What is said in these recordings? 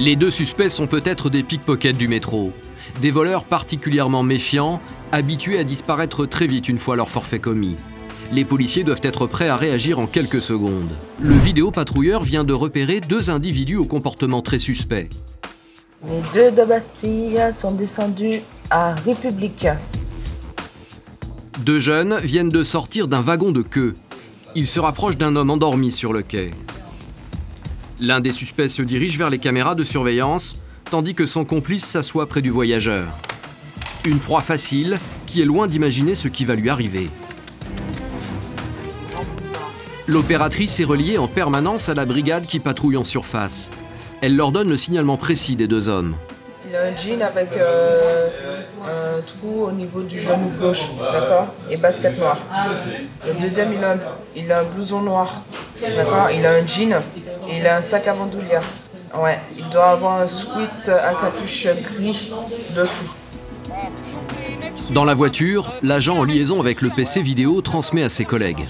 Les deux suspects sont peut-être des pickpockets du métro. Des voleurs particulièrement méfiants, habitués à disparaître très vite une fois leur forfait commis. Les policiers doivent être prêts à réagir en quelques secondes. Le vidéopatrouilleur vient de repérer deux individus au comportement très suspect. Les deux de Bastille sont descendus à République. Deux jeunes viennent de sortir d'un wagon de queue. Ils se rapprochent d'un homme endormi sur le quai. L'un des suspects se dirige vers les caméras de surveillance, tandis que son complice s'assoit près du voyageur. Une proie facile qui est loin d'imaginer ce qui va lui arriver. L'opératrice est reliée en permanence à la brigade qui patrouille en surface. Elle leur donne le signalement précis des deux hommes. Il a un jean avec euh, un trou au niveau du genou gauche, d'accord Et basket noir. Le deuxième, il a un, blouson noir, d'accord Il a un jean il a un sac à bandoulière. Ouais, il doit avoir un sweat à capuche gris dessous. Dans la voiture, l'agent en liaison avec le PC vidéo transmet à ses collègues.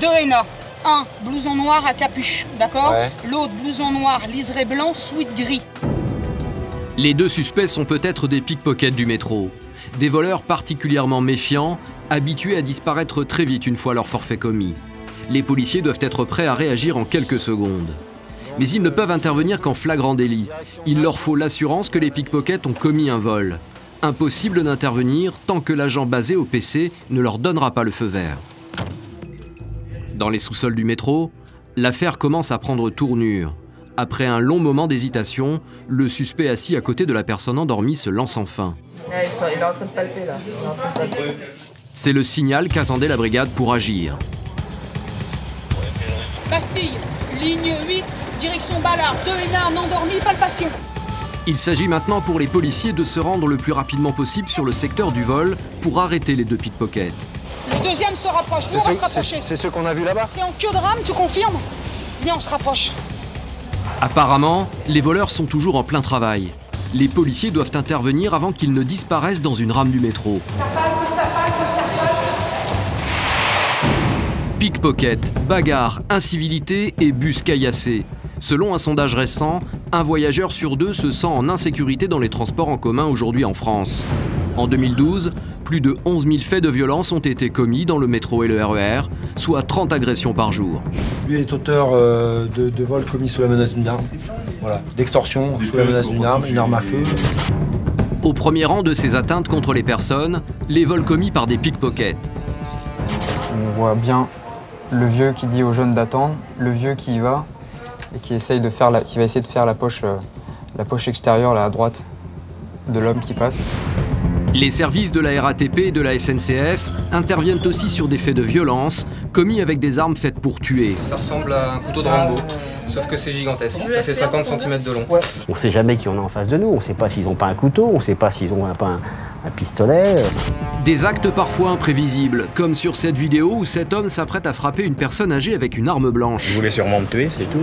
Deux ENA. Un, blouson noir à capuche, d'accord L'autre, blouson noir, liseré blanc, sweat gris. Les deux suspects sont peut-être des pickpockets du métro. Des voleurs particulièrement méfiants, habitués à disparaître très vite une fois leur forfait commis. Les policiers doivent être prêts à réagir en quelques secondes. Mais ils ne peuvent intervenir qu'en flagrant délit. Il leur faut l'assurance que les pickpockets ont commis un vol. Impossible d'intervenir tant que l'agent basé au PC ne leur donnera pas le feu vert. Dans les sous-sols du métro, l'affaire commence à prendre tournure. Après un long moment d'hésitation, le suspect assis à côté de la personne endormie se lance enfin. Il est en train de palper là. C'est le signal qu'attendait la brigade pour agir. Bastille, ligne 8, direction Ballard. Deux ENA, un endormi, palpation. Il s'agit maintenant pour les policiers de se rendre le plus rapidement possible sur le secteur du vol pour arrêter les deux pickpockets. Le deuxième se rapproche. Nous, C'est on va se rapprocher. c'est- ceux qu'on a vus là-bas C'est en queue de rame, tu confirmes? Viens, on se rapproche. Apparemment, les voleurs sont toujours en plein travail. Les policiers doivent intervenir avant qu'ils ne disparaissent dans une rame du métro. Pickpocket, bagarre, incivilité et bus caillassé. Selon un sondage récent, un voyageur sur deux se sent en insécurité dans les transports en commun aujourd'hui en France. En 2012, plus de 11 000 faits de violence ont été commis dans le métro et le RER, soit 30 agressions par jour. Lui est auteur euh, de, de vols commis sous la menace d'une arme. Voilà, d'extorsion sous la menace d'une arme, une arme à feu. Au premier rang de ces atteintes contre les personnes, les vols commis par des pickpockets. On voit bien le vieux qui dit aux jeunes d'attendre, le vieux qui y va et qui, essaye de faire la, qui va essayer de faire la poche, euh, la poche extérieure là, à droite de l'homme qui passe. Les services de la RATP et de la SNCF interviennent aussi sur des faits de violence commis avec des armes faites pour tuer. Ça ressemble à un couteau de Rambo, sauf que c'est gigantesque. Ça fait 50 cm de long. On ne sait jamais qui on a en face de nous. On ne sait pas s'ils n'ont pas un couteau, on ne sait pas s'ils ont un, pas un, un pistolet. Des actes parfois imprévisibles, comme sur cette vidéo où cet homme s'apprête à frapper une personne âgée avec une arme blanche. voulais sûrement me tuer, c'est tout.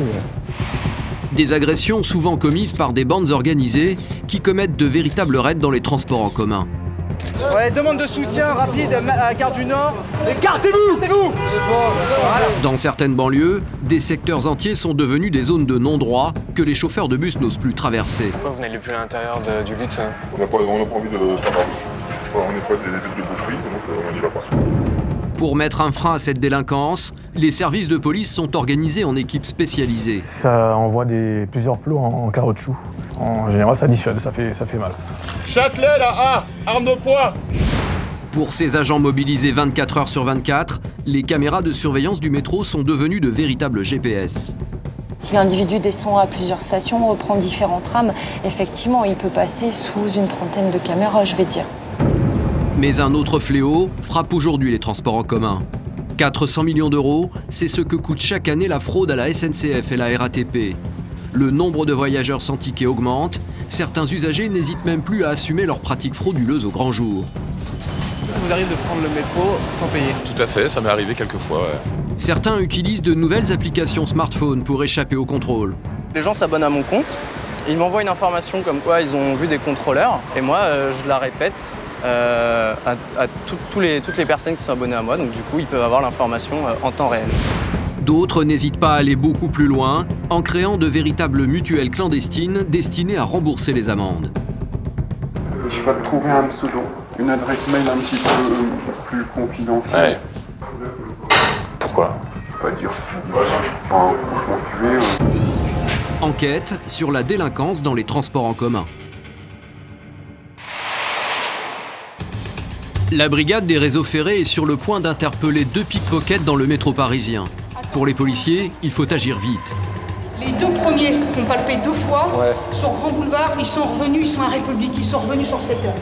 Des agressions souvent commises par des bandes organisées qui commettent de véritables raids dans les transports en commun. Ouais, demande de soutien rapide à la gare du Nord. Écartez-vous Écartez-vous Dans certaines banlieues, des secteurs entiers sont devenus des zones de non-droit que les chauffeurs de bus n'osent plus traverser. Pourquoi vous n'allez plus à l'intérieur du On n'a pas, on n'a pas envie de On n'est pas des bêtes de boucherie, donc euh, on n'y va pas. Pour mettre un frein à cette délinquance, les services de police sont organisés en équipes spécialisées. Ça envoie des, plusieurs plots en, en caoutchouc. En général, ça dissuade, ça fait, ça fait mal. Châtelet, là, A, arme de poing Pour ces agents mobilisés 24 heures sur 24, les caméras de surveillance du métro sont devenues de véritables GPS. Si l'individu descend à plusieurs stations, reprend différentes rames, effectivement, il peut passer sous une trentaine de caméras, je vais dire. Mais un autre fléau frappe aujourd'hui les transports en commun. 400 millions d'euros, c'est ce que coûte chaque année la fraude à la SNCF et la RATP. Le nombre de voyageurs sans ticket augmente, certains usagers n'hésitent même plus à assumer leurs pratiques frauduleuses au grand jour. Ça vous arrive de prendre le métro sans payer Tout à fait, ça m'est arrivé quelques fois. ouais. Certains utilisent de nouvelles applications smartphone pour échapper au contrôle. Les gens s'abonnent à mon compte, ils m'envoient une information comme quoi ils ont vu des contrôleurs, et moi euh, je la répète euh, à, à tout- tous les- toutes les personnes qui sont abonnées à moi, donc du coup ils peuvent avoir l'information euh, en temps réel. D'autres n'hésitent pas à aller beaucoup plus loin en créant de véritables mutuelles clandestines destinées à rembourser les amendes. Je vais te trouver un pseudo, une adresse mail un petit peu plus confidentielle. Pourquoi? Je peux pas dire. Enfin, franchement, tu es. euh, Enquête sur la délinquance dans les transports en commun. La brigade des réseaux ferrés est sur le point d'interpeller deux pickpockets dans le métro parisien. Pour les policiers, il faut agir vite. Les deux premiers qu'on palpé deux fois sur Grand Boulevard, ils sont revenus, ils sont à République, ils sont revenus sur cette heure.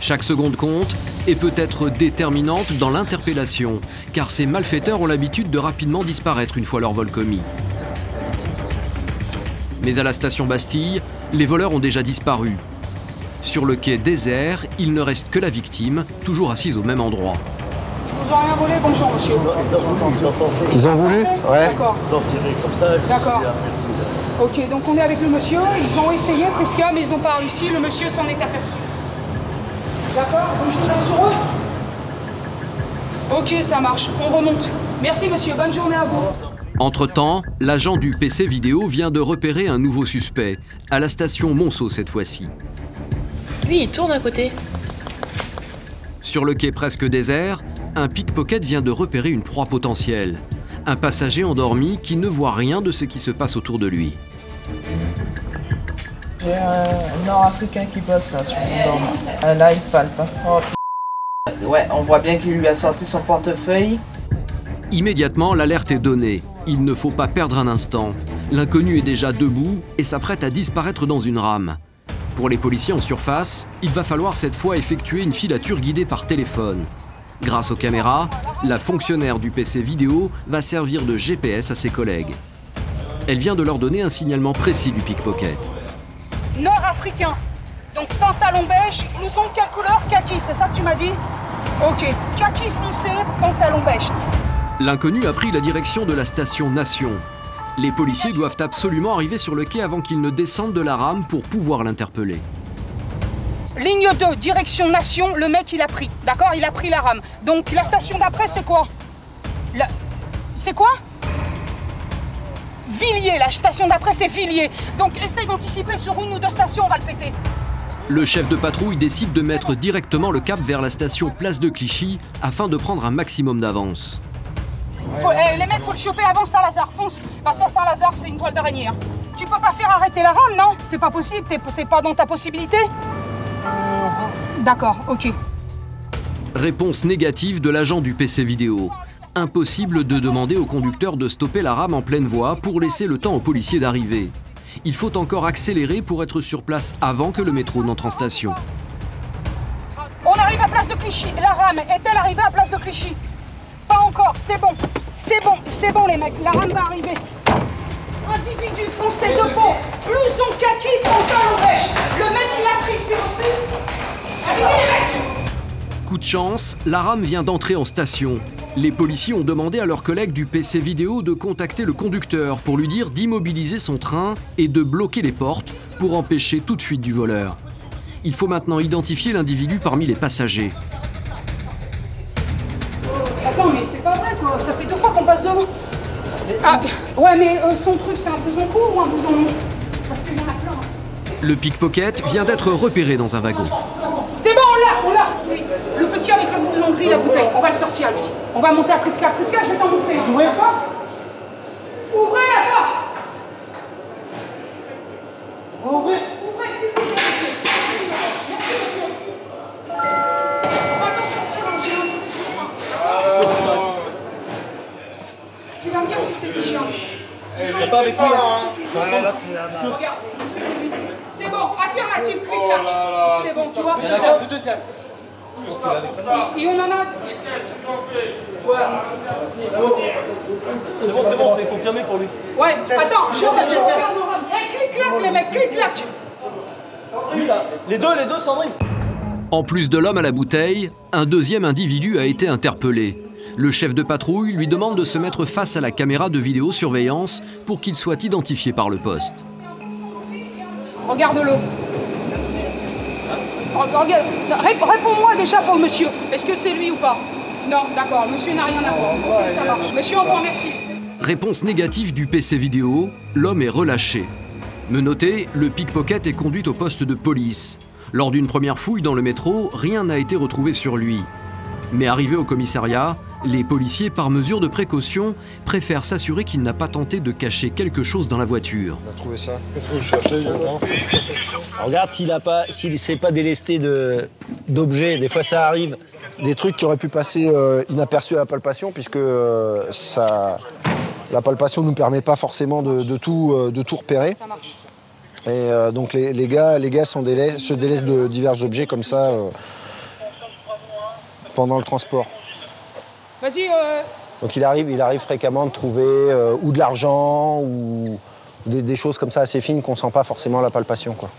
Chaque seconde compte et peut être déterminante dans l'interpellation, car ces malfaiteurs ont l'habitude de rapidement disparaître une fois leur vol commis. Mais à la station Bastille, les voleurs ont déjà disparu. Sur le quai désert, il ne reste que la victime, toujours assise au même endroit. Ils ont rien volé, bonjour monsieur. Ils ont voulu Ouais. D'accord. Sortirez comme ça, D'accord. merci. Ok, donc on est avec le monsieur, ils ont essayé presque, mais ils n'ont pas réussi, le monsieur s'en est aperçu. D'accord Je te laisse sur eux Ok, ça marche, on remonte. Merci monsieur, bonne journée à vous. Entre-temps, l'agent du PC vidéo vient de repérer un nouveau suspect, à la station Monceau cette fois-ci. Lui, il tourne à côté. Sur le quai presque désert, un pickpocket vient de repérer une proie potentielle. Un passager endormi qui ne voit rien de ce qui se passe autour de lui. J'ai un Nord-Africain qui bosse là sur mon dorme. Là, il palpe. Oh, p- ouais, on voit bien qu'il lui a sorti son portefeuille. Immédiatement, l'alerte est donnée. Il ne faut pas perdre un instant. L'inconnu est déjà debout et s'apprête à disparaître dans une rame. Pour les policiers en surface, il va falloir cette fois effectuer une filature guidée par téléphone. Grâce aux caméras, la fonctionnaire du PC vidéo va servir de GPS à ses collègues. Elle vient de leur donner un signalement précis du pickpocket. Nord-africain. Donc pantalon beige, blouson de quelle couleur Kaki, c'est ça que tu m'as dit? Ok, kaki foncé, pantalon beige. L'inconnu a pris la direction de la station Nation. Les policiers doivent absolument arriver sur le quai avant qu'il ne descende de la rame pour pouvoir l'interpeller. Ligne 2, direction Nation, le mec il a pris. D'accord Il a pris la rame. Donc la station d'après c'est quoi? La- C'est quoi? Villiers, la station d'après c'est Villiers. Donc essaye d'anticiper sur une ou deux stations, on va le péter. Le chef de patrouille décide de mettre directement le cap vers la station Place de Clichy afin de prendre un maximum d'avance. Faut- eh, les mecs, faut le choper avant Saint-Lazare, fonce. Parce que Saint-Lazare, c'est une toile d'araignée. hein. Tu peux pas faire arrêter la rame, non? C'est pas possible, c'est pas dans ta possibilité D'accord, ok. Réponse négative de l'agent du PC vidéo. Impossible de demander au conducteur de stopper la rame en pleine voie pour laisser le temps aux policiers d'arriver. Il faut encore accélérer pour être sur place avant que le métro n'entre en station. On arrive à Place de Clichy. La rame est-elle arrivée à Place de Clichy? Pas encore, c'est bon. C'est bon, c'est bon les mecs, la rame va arriver. Individu foncé de peau, blouson kaki, pantalon beige. Le a pris, c'est Coup de chance, la rame vient d'entrer en station. Les policiers ont demandé à leurs collègues du PC vidéo de contacter le conducteur pour lui dire d'immobiliser son train et de bloquer les portes pour empêcher toute fuite du voleur. Il faut maintenant identifier l'individu parmi les passagers. Attends, mais c'est pas vrai quoi, ça fait deux fois qu'on passe devant. Ah, ouais, mais euh, son truc c'est un blouson court ou un blouson long? Le pickpocket vient d'être repéré dans un wagon. C'est bon, on l'a, on l'a. Le petit avec le blouson gris, la bouteille, on va le sortir lui. On va monter à Prisca. Prisca, je vais t'en montrer. Ouvrez, d'accord Ouvrez la porte Ouvrez Ouvrez, s'il vous plaît, monsieur. Merci, monsieur. On va t'en sortir un géant. Tu vas me dire si c'est du géant. Eh, c'est pas avec lui, hein. Regarde, c'est bon, affirmatif, clic-clac. C'est bon, tu vois a pas, le deuxième. Et on en a. C'est bon, c'est bon, c'est confirmé pour lui. Ouais, attends, je. Eh, clic-clac, les mecs, clic-clac. Les deux, les deux, Sandrine. En plus de l'homme à la bouteille, un deuxième individu a été interpellé. Le chef de patrouille lui demande de se mettre face à la caméra de vidéosurveillance pour qu'il soit identifié par le poste. Regarde-le. Regarde, ré- Réponds-moi déjà pour monsieur. Est-ce que c'est lui ou pas? Non, d'accord, monsieur n'a rien à voir. Ça marche. Monsieur, au revoir, merci. Réponse négative du PC vidéo, l'homme est relâché. Menotté, le pickpocket est conduit au poste de police. Lors d'une première fouille dans le métro, rien n'a été retrouvé sur lui. Mais arrivé au commissariat, les policiers, par mesure de précaution, préfèrent s'assurer qu'il n'a pas tenté de cacher quelque chose dans la voiture. On a trouvé ça. Qu'est-ce que vous cherchez, Regarde s'il a pas, s'il s'est pas délesté de d'objets. Des fois, ça arrive. Des trucs qui auraient pu passer euh, inaperçus à la palpation, puisque euh, ça, la palpation ne nous permet pas forcément de, de tout, euh, de tout repérer. Et euh, donc les, les gars, les gars se délaissent de divers objets comme ça euh, pendant le transport. Vas-y, euh, Donc il arrive, il arrive fréquemment de trouver euh, ou de l'argent ou des, des choses comme ça assez fines qu'on sent pas forcément la palpation. Quoi.